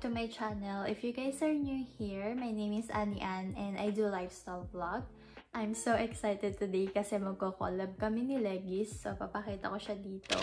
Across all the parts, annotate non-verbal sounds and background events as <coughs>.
to my channel. If you guys are new here, my name is Annie Ann and I do lifestyle vlog. I'm so excited today kasi magko-collab kami ni Legis. So, papakita ko siya dito.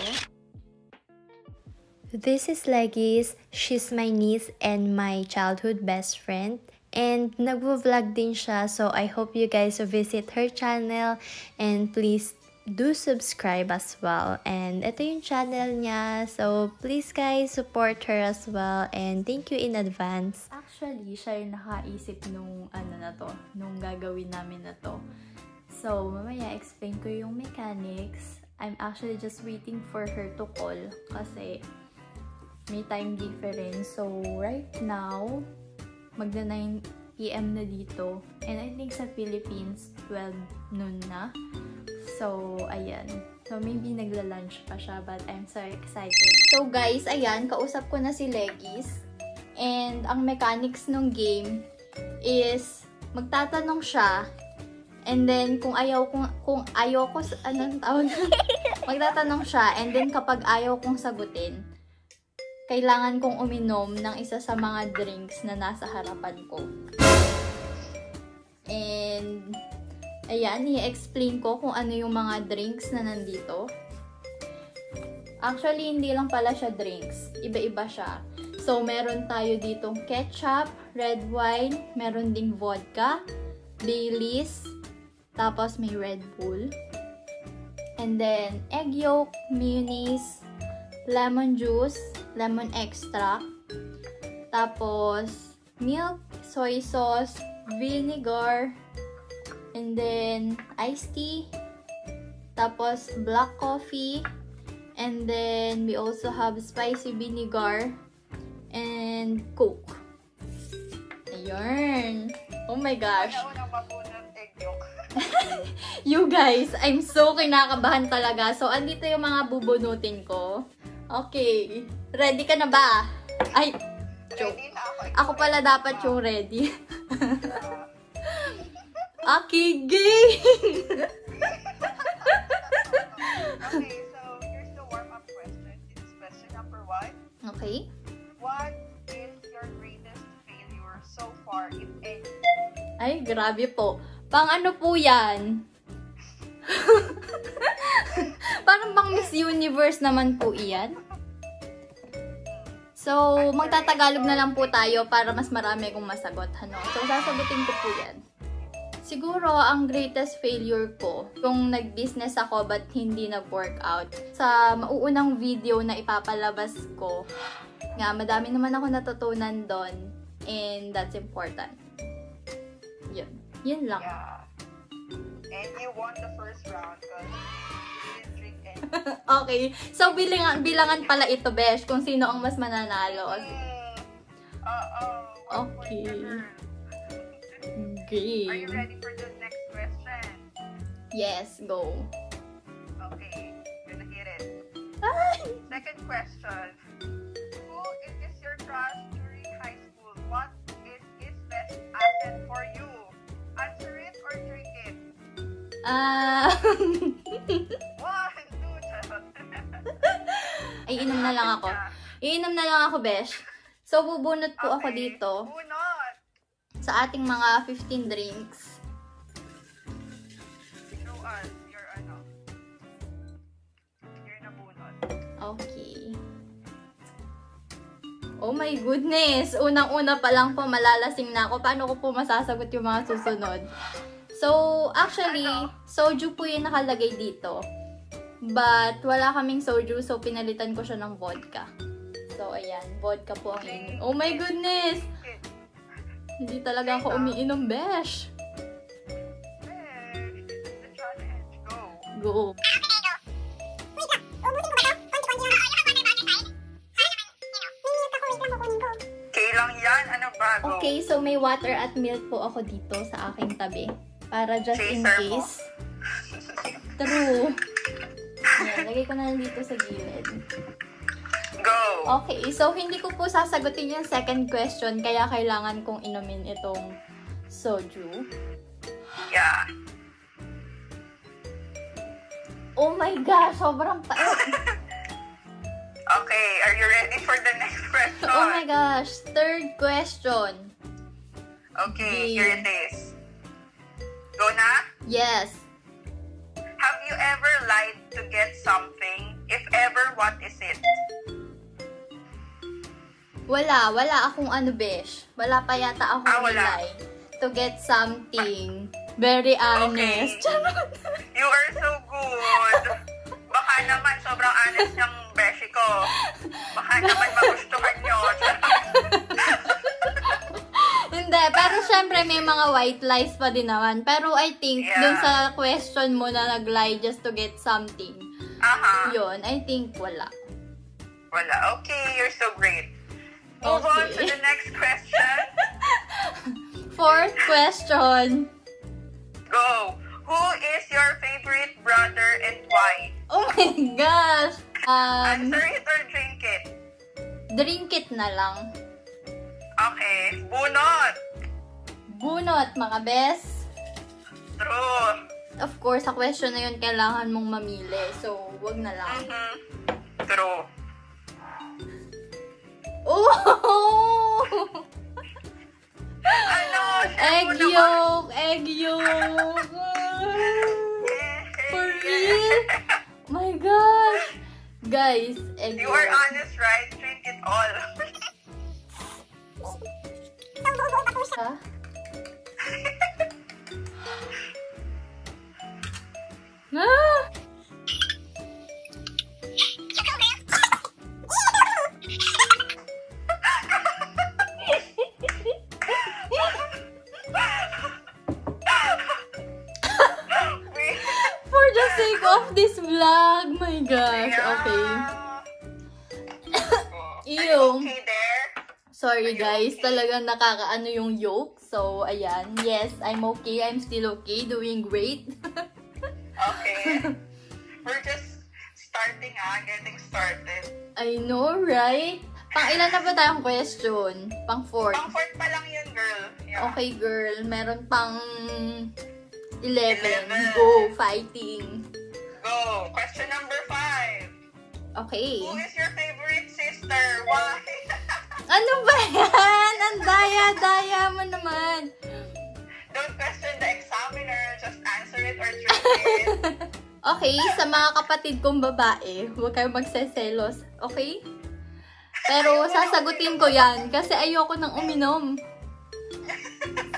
This is Legis. She's my niece and my childhood best friend. And nagvo-vlog din siya. So, I hope you guys visit her channel. And please do subscribe as well. And ito yung channel niya. So, please guys, support her as well. And thank you in advance. Actually, siya yung nakaisip nung ano na to, nung gagawin namin na to. So, mamaya explain ko yung mechanics. I'm actually just waiting for her to call kasi may time difference. So, right now, magna 9 p.m. na dito. And I think sa Philippines, 12 noon na. So, ayan. So, maybe nagla-lunch pa siya, but I'm so excited. So, guys, ayan, kausap ko na si Legis. And, ang mechanics ng game is, magtatanong siya, and then, kung ayaw kung, kung ayaw ko, anong tawag? <laughs> magtatanong siya, and then, kapag ayaw kong sagutin, kailangan kong uminom ng isa sa mga drinks na nasa harapan ko. And, Ayan, i-explain ko kung ano yung mga drinks na nandito. Actually, hindi lang pala siya drinks. Iba-iba siya. So, meron tayo ditong ketchup, red wine, meron ding vodka, Baileys, tapos may Red Bull. And then, egg yolk, mayonnaise, lemon juice, lemon extract, tapos milk, soy sauce, vinegar, And then, iced tea. Tapos, black coffee. And then, we also have spicy vinegar. And Coke. Ayun. Oh my gosh. <laughs> you guys, I'm so kinakabahan talaga. So, andito yung mga bubunutin ko. Okay. Ready ka na ba? Ay, joke. Ako pala dapat yung ready. <laughs> Aki gay! okay, so here's the warm-up question. It's question number one. Okay. What is your greatest failure so far, if any? Ay, grabe po. Pang ano po yan? <laughs> Parang pang Miss Universe naman po iyan. So, magtatagalog na lang po tayo para mas marami kong masagot. Ano? So, sasagutin ko po yan. Siguro, ang greatest failure ko, kung nag-business ako but hindi nag-workout. Sa mauunang video na ipapalabas ko, nga, madami naman ako natutunan doon. And that's important. Yun. Yun lang. Yeah. And you won the first round because <laughs> okay. So, bilangan, bilangan pala ito, Besh, kung sino ang mas mananalo. Mm. Uh-oh. Okay. Her. Are you ready for the next question? Yes, go. Okay, gonna hit it. Ay! Second question. Who is your crush during high school? What is his best asset for you? Answer it or drink it? Ah... <laughs> One, two, Ay, inom na lang ako. Iinom na lang ako, Besh. So, bubunot po ako Okay, dito Bunot. Sa ating mga 15 drinks. Show us your ano. Your nabunot. Okay. Oh my goodness! Unang-una pa lang po malalasing na ako. Paano ko po masasagot yung mga susunod? So, actually, soju po yung nakalagay dito. But, wala kaming soju, so pinalitan ko siya ng vodka. So, ayan. Vodka po ang in. Oh my goodness! Hindi talaga ako umiinom, besh. Go. Okay so may water at milk po ako dito sa aking tabi. Para just in case. <laughs> True. Ayan, lagay ko na lang dito sa gilid. Go. Okay, so hindi ko po sasagutin yung second question, kaya kailangan kong inumin itong soju. Yeah. Oh my gosh, sobrang pait. <laughs> Okay, are you ready for the next question. Oh my gosh. Third question. Okay, Okay. here it is. Go na? Yes. Have you ever lied to get something? If ever, what is it? Wala. Wala akong ano, besh. Wala pa yata akong Ah, wala. nilay. To get something. Very honest. Okay. You are so good. Baka naman sobrang honest ng beshi ko. Baka naman magustuhan nyo. <laughs> Hindi, pero syempre may mga white lies pa din naman. Pero I think, Yeah. dun sa question mo na nag-lie just to get something, Aha. yun, I think wala. Wala. Okay, you're so great. Move on to Okay. the next question. <laughs> Fourth question. Go. Who is your favorite brother and why? Oh my gosh! Um, Answer it or drink it. drink it na lang. Okay. Bunot. Bunot, mga best. True. Of course, sa question na yun, kailangan mong mamili. So, wag na lang. Mhm. True. Oh! Ano? egg yolk! Egg yolk! For real? My gosh! Guys, egg You are honest, right? Drink it all. Ha? Ah! This vlog, my gosh, okay. <coughs> Ew. okay there? Sorry guys, okay? talagang nakakaano yung yolk. So, ayan. Yes, I'm okay. I'm still okay. Doing great. <laughs> Okay. We're just starting ah, getting started. I know, right? Pang ilan na ba tayong question? Pang fourth. Pang fourth pa lang yun, girl. Yeah. Okay, girl. Meron pang 11. Eleven. Go, fighting. Go. Question number five. Okay. Who is your favorite sister? Why? <laughs> Ano ba yan? Ang daya-daya mo naman. Don't question the examiner. Just answer it or drink it. <laughs> Okay, sa mga kapatid kong babae, huwag kayong magseselos. Okay? Pero sasagutin ko yan kasi ayoko nang uminom.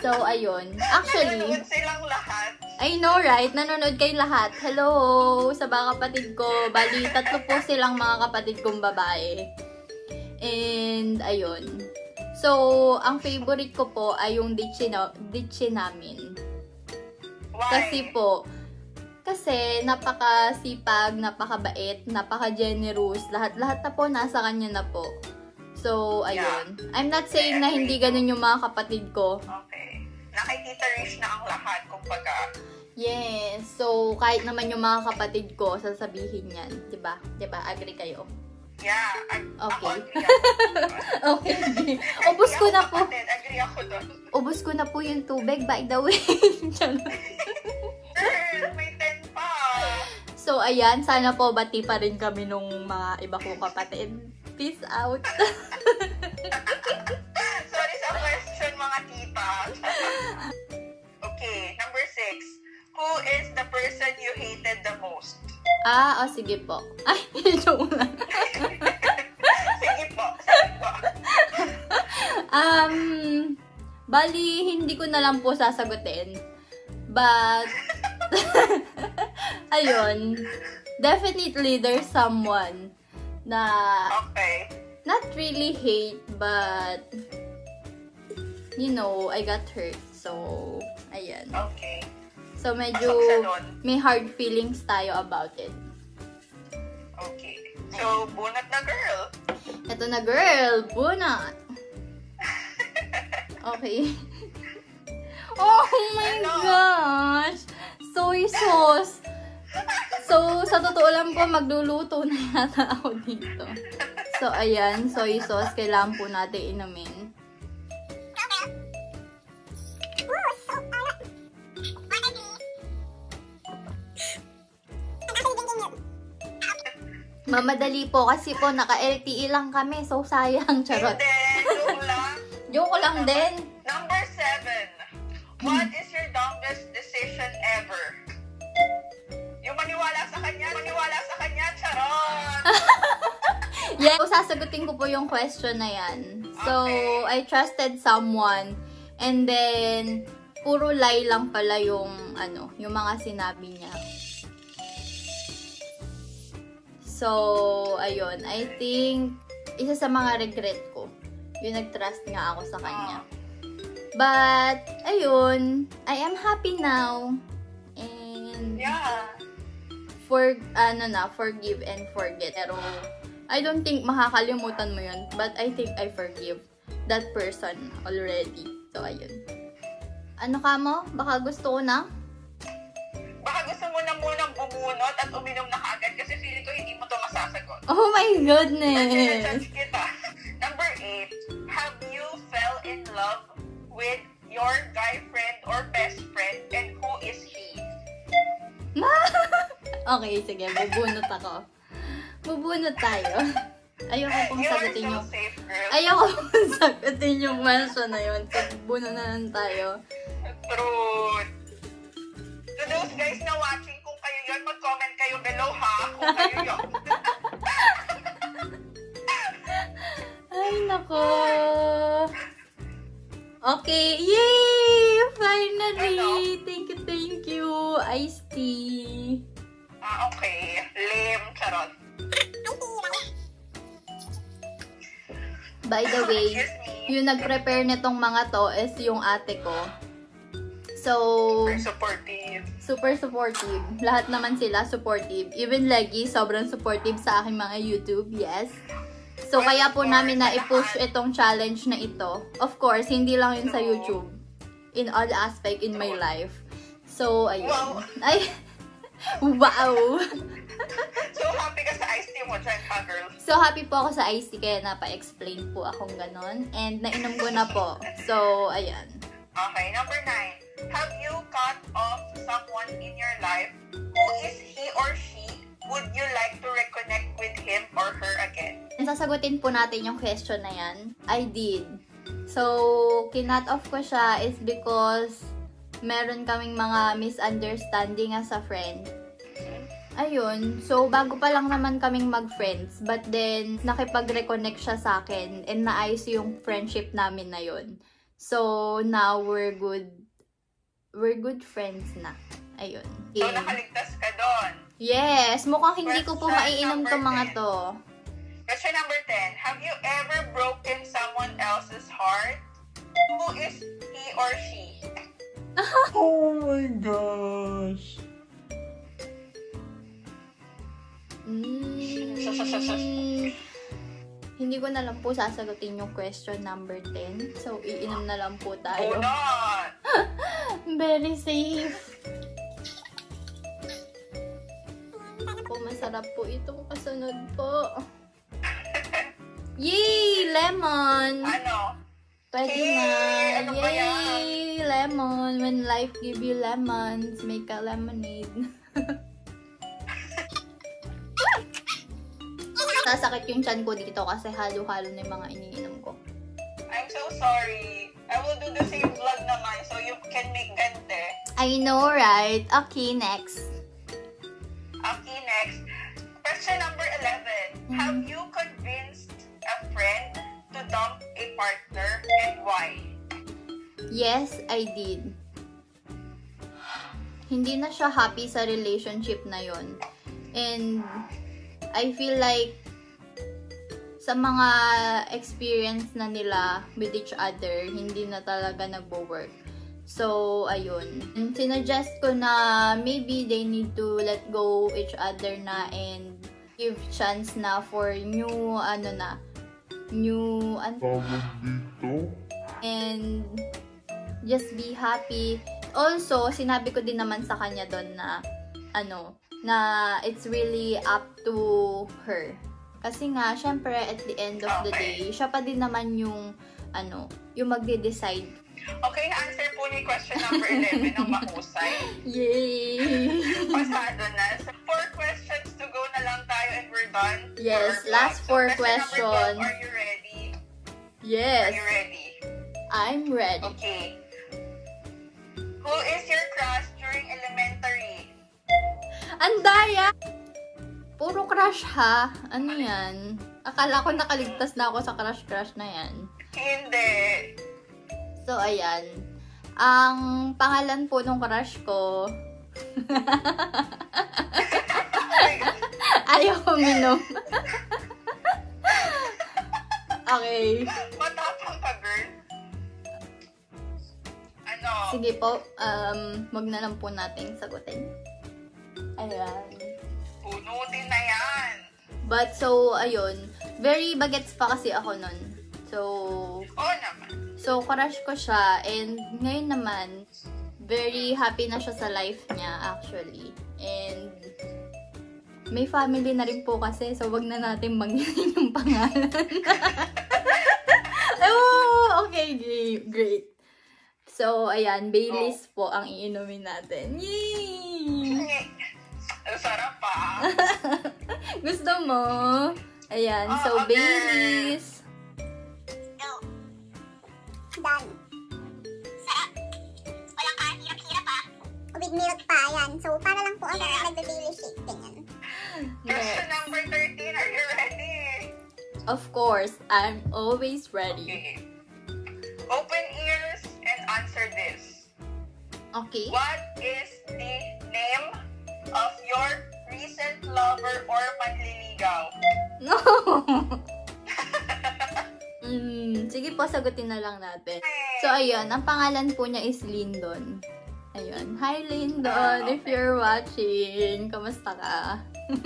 So, ayun. <laughs> Actually, silang lahat. I know, right? Nanonood kayo lahat. Hello sa mga kapatid ko. Bali, tatlo po silang mga kapatid kong babae. And, ayun. So, ang favorite ko po ay yung ditche, na, ditche namin. Why? Kasi po, kasi napakasipag, napakabait, napaka-generous. Lahat-lahat na po nasa kanya na po. So, ayun. I'm not saying na hindi ganun yung mga kapatid ko. Okay. Nakikita Rish na ang lahat, kumbaga. Yes. So, kahit naman yung mga kapatid ko, sasabihin yan. 'Di ba? 'Di ba? Agree kayo? Yeah. Ag- Okay. Ako. Okay. <laughs> Ubus ko na po. Kapatid, agree ako doon. Ubus ko na po yung tubig, by the way. <laughs> Girl, may 10 pa. so, ayan. Sana po bati pa rin kami nung mga iba kong kapatid. Peace out. <laughs> Mga tita. <laughs> okay, number 6. Who is the person you hated the most? ah, oh, sige po. <laughs> Ay, <laughs> joke lang. sige po, sige po. Um, bali, hindi ko na lang po sasagutin. But, ayun, definitely there's someone na Okay. not really hate, but, you know, I got hurt. So, ayan. Okay. So, medyo may hard feelings tayo about it. Okay. So, bunot na girl. Ito na, girl! Bunot! <laughs> Okay. <laughs> oh my Ano? gosh! Soy sauce! So, sa totoo lang po, magluluto na yata ako dito. So, ayan, soy sauce. Kailangan po natin inumin. Mamadali po kasi po naka-LTE lang kami. So, sayang. Charot. Hindi, joke lang. <laughs> Joke ko lang din. Number seven. What is your dumbest decision ever? Yung maniwala sa kanya, maniwala sa kanya, charot! <laughs> Yeah. So, sasagutin ko po yung question na yan. So, Okay. I trusted someone and then puro lie lang pala yung ano, yung mga sinabi niya. So, ayun. I think isa sa mga regret ko, yung nag-trust nga ako sa kanya. But, ayun, I am happy now. And Yeah. for ano na, forgive and forget. Pero I don't think makakalimutan mo yun. But I think I forgive that person already. So, ayun. Ano ka mo? Baka gusto ko na? Baka gusto mo na munang bumunot at uminom na kagad kasi feeling ko hindi mo to masasagot. Oh my Kasi goodness! judge kita. Number eight. Have you fell in love with your guy friend or best friend and who is he? <laughs> okay, sige. Bubunot ako. Bubunot tayo. Ayoko pong sagutin so yung... safe. Ayoko pong <laughs> sagutin yung question na yun. So, na lang tayo. Truth. To those guys na watching, kung kayo yun, mag-comment kayo below ha, kung kayo yun. <laughs> Ay, nako. Okay. Yay! Finally! Ano? Thank you, thank you. Iced tea. ah, okay. Lame, charot. By the <laughs> way, yung nag-prepare nitong mga to is yung ate ko. So, Super supportive. super supportive. Lahat naman sila supportive. Even Leggy, sobrang supportive sa aking mga YouTube. Yes. So, Well, kaya po namin na i-push itong challenge na ito. Of course, hindi lang yun sa No. YouTube. In all aspect in my life. So, ayun. Wow. <laughs> Ay, wow! So, happy ka sa iced tea mo ha, girl? So, happy po ako sa IC kaya napa-explain po akong ganon. And nainom ko na po. So, ayan. Okay, number nine. Have you cut off someone in your life? Who is he or she? Would you like to reconnect with him or her again? Sasagutin po natin yung question na yan. I did. So, kinat off ko siya is because meron kaming mga misunderstanding as a friend. Ayun. So, bago pa lang naman kaming mag-friends. But then, nakipag-reconnect siya sa akin and naayos yung friendship namin na yun. So, now we're good. We're good friends na. Ayun. So, nakaligtas ka doon. Yes! Mukhang hindi ko po Question maiinom number to mga 10. to. Question number 10. Have you ever broken someone else's heart? Who is he or she? <laughs> Oh my gosh. Mm, hindi ko na lang po sasagutin yung question number 10. So, iinom na lang po Oh, tayo. not. <laughs> Very safe. Po, masarap po itong kasunod po. <laughs> Yay! Lemon! Ano? Pwede Yay! na. Ano? Yay! Lemon. When life give you lemons, make a lemonade. <laughs> Sasakit yung chan ko dito kasi halo-halo na yung mga iniinom ko. I'm so sorry. I will do the same vlog naman so you can make gante. I know, right? Okay, next. Okay, next. Question number 11. Have you convinced a friend to dump a partner and why? Yes, I did. Hindi na siya happy sa relationship na yon. And I feel like sa mga experience na nila with each other, hindi na talaga nagbo-work. So, ayun. And sinuggest ko na maybe they need to let go each other na and give chance na for new, ano na, new, ano, dito. and just be happy. Also, sinabi ko din naman sa kanya doon na ano, na it's really up to her. Kasi nga, syempre, at the end of the day, siya pa din naman yung ano, yung magde-decide. Okay, answer po ni question number 11 ng mahusay. <laughs> Yay! Pasado na. So, four questions to go na lang tayo and we're done. Yes, last four so, question questions. Number 12, are you ready? yes, Are you ready? I'm ready. Okay. Who is your crush during elementary? Andaya! Puro crush ha? Ano yan? Akala ko nakaligtas na ako sa crush-crush na yan. Hindi. So, ayan. Ang pangalan po nung crush ko, <laughs> ayaw uminom. <laughs> okay. Matapang ka, girl. Ano? Sige po, um, wag na lang po natin sagutin. Ayan. But so, ayun. Very bagets pa kasi ako nun. So, Oo naman. so crush ko siya. And ngayon naman, very happy na siya sa life niya actually. And may family na rin po kasi. So, wag na natin banggitin yung pangalan. <laughs> oh, okay, great. great. So, ayan, Baileys po ang iinumin natin. Yay! Ang sarap pa. <laughs> <laughs> Gusto mo? Ayan, so Oo, girl. Baileys. Done. Sarap. Walang ka, hirap-hirap ah. With milk pa, yan. So, para lang po ako nagbe-daily shake, ganyan. Question number 13, are you ready? Of course, I'm always ready. Okay. Open ears and answer this. Okay? What is the name of your recent lover or manliligaw? No! <laughs> mm, sige po, sagutin na lang natin. So, ayun, ang pangalan po niya is Lyndon. Ayun. Hi, Lyndon, Ah, if okay. you're watching. Kamusta ka? <laughs>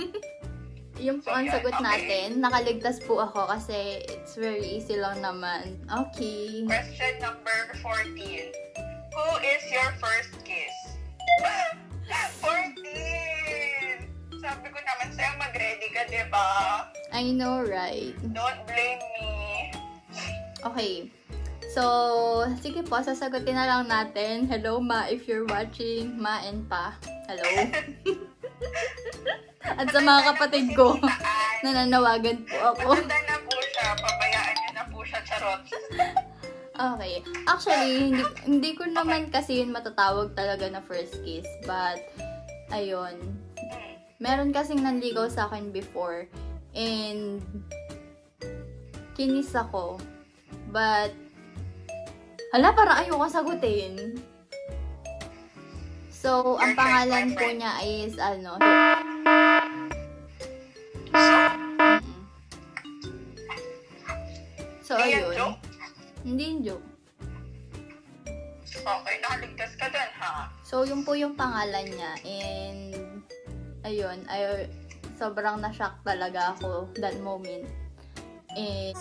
Yun po So, ang sagot okay. natin. Nakaligtas po ako kasi it's very easy lang naman. Okay. Question number 14. Who is your first kiss? <laughs> 14! Sabi ko naman sa'yo, mag-ready ka, di ba? I know, right? Don't blame me. Okay. So, sige po, sasagutin na lang natin. Hello, Ma, if you're watching. Ma and Pa. Hello. <laughs> At sa mga kapatid ko, nananawagan po ako. Matanda na po siya. Pabayaan niyo na po siya, charot. Okay. Actually, hindi, hindi ko naman kasi yun matatawag talaga na first kiss. But, ayun. Meron kasing nanligaw sa akin before. And, kinis ako. But, hala, parang ayoko sagutin. So, ang pangalan po niya is, ano, So, ayun. joke? Hindi yung joke. okay, nakaligtas ka dun, ha? So, yun po yung pangalan niya. And, ayun, ay, sobrang na-shock talaga ako that moment. And,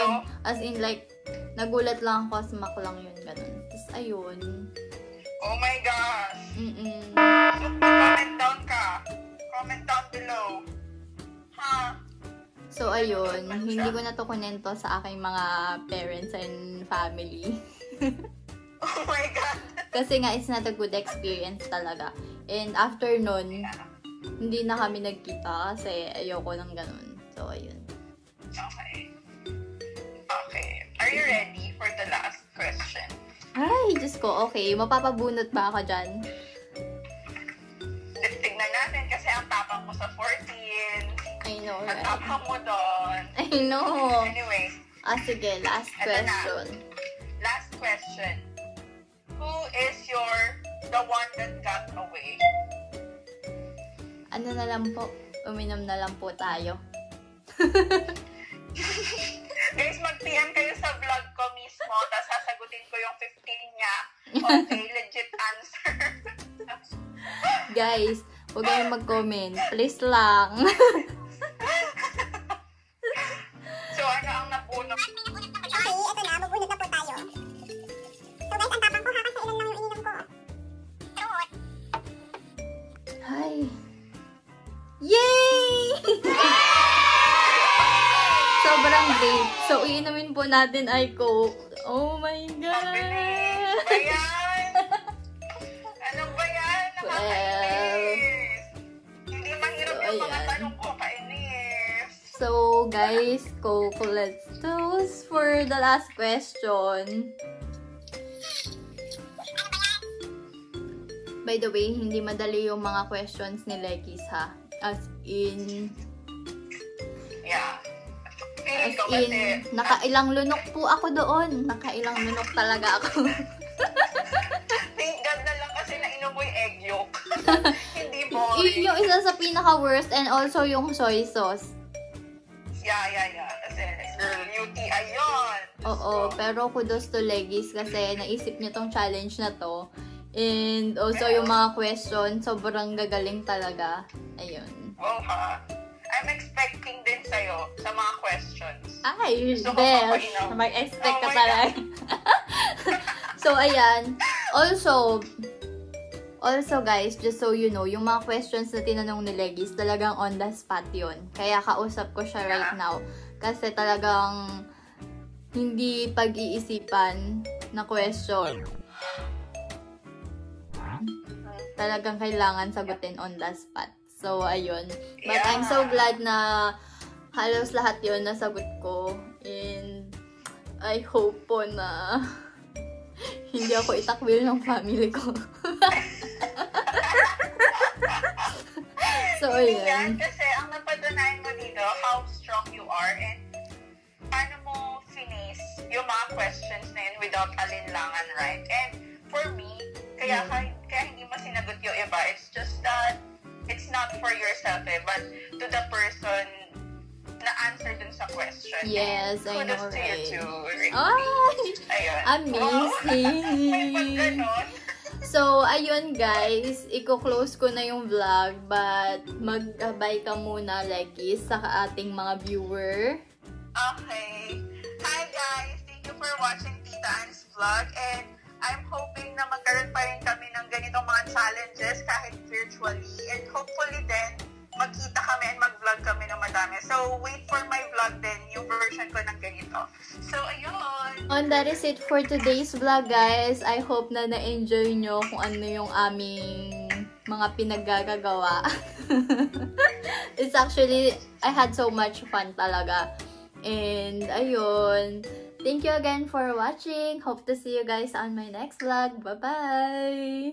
So, as in like, nagulat lang ako, smack lang yun, ganun. Tapos, ayun. oh my gosh. Mm-mm. So, comment down ka. Comment down below. Ha? So, ayun. Hindi ko na to kunento sa aking mga parents and family. <laughs> Oh my God. Kasi nga, it's not a good experience talaga. And after nun, hindi na kami nagkita kasi ayoko ng ganun. So, ayun. Okay. Okay. Are you ready for the last question? Ay, Diyos ko, okay. Mapapabunot ba ako dyan? Tignan natin kasi ang tapang mo sa 14. I know, Ang right? tapang mo doon. I know. Anyway, Ah, sige, last Eto na. question. last question. Who is the one that got away? Ano na lang po? Uminom na lang po tayo. <laughs> Guys, mag-PM kayo sa vlog ko mismo, tapos sasagutin ko yung 15 niya. Okay, <laughs> legit answer. Guys, huwag kayong mag-comment. Please lang. <laughs> So, iinumin po natin ay Coke. Oh my! God! Ayan! Ano ba yan? Nakakainis! Hindi mahirap So, yung mga ayan. tanong ko, kainis. So, guys, Coke, let's toast for the last question. By the way, hindi madali yung mga questions ni Lekis ha. As in, Yeah. As ko kasi, in, nakailang lunok po ako doon. Nakailang lunok talaga ako. <laughs> thank God na lang kasi nainom mo yung egg yolk. <laughs> Hindi boring. yung isa sa pinaka-worst and also yung soy sauce. Yeah, yeah, yeah. Kasi, girl, UTI yun. Oo, pero kudos to Legis kasi naisip niya tong challenge na to. And also yung mga questions, sobrang gagaling talaga. Ayun. Wow, ha? I'm expecting din sa'yo sa mga questions. Ay, ko best. Mag-expect Oh ka talaga. <laughs> so, ayan. Also, also guys, just so you know, yung mga questions na tinanong ni Legis, talagang on the spot yun. Kaya kausap ko siya right now. Kasi talagang hindi pag-iisipan na question. Talagang kailangan sagutin on the spot. So, ayun. But I'm so Yeah. glad na halos lahat yon nasagot ko. And I hope po na <laughs> hindi ako itakwil ng family ko. <laughs> so, Hindi yan, ayun. kasi ang napatunayan mo dito, how strong you are and paano mo finish yung mga questions na yun without alinlangan, right? And for me, kaya, Mm. kaya, kaya hindi mo sinagot yung iba, it's just that it's not for yourself eh, but to the person na answer dun sa question. Yes, I Kudos know, to you right? too, Ricky. Ay! Ayun. Amazing! <laughs> Ganon. So, ayun guys, iko-close ko na yung vlog, but mag-bye ka muna, Lekis, sa ating mga viewer. Okay. Hi guys! Thank you for watching Tita Anne's vlog and I'm hoping na magkaroon pa rin kami ng ganitong mga challenges kahit virtually and hopefully then magkita kami and mag-vlog kami ng madami. So, wait for my vlog then, yung version ko ng ganito. So, ayun! And that is it for today's vlog, guys. I hope na na-enjoy nyo kung ano yung aming mga pinaggagawa. <laughs> It's actually, I had so much fun talaga. And, ayun. Thank you again for watching. Hope to see you guys on my next vlog. Bye-bye!